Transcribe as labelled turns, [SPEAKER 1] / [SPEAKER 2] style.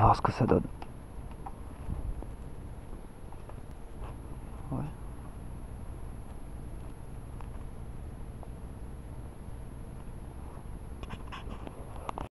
[SPEAKER 1] On va voir ce que ça donne. Ouais.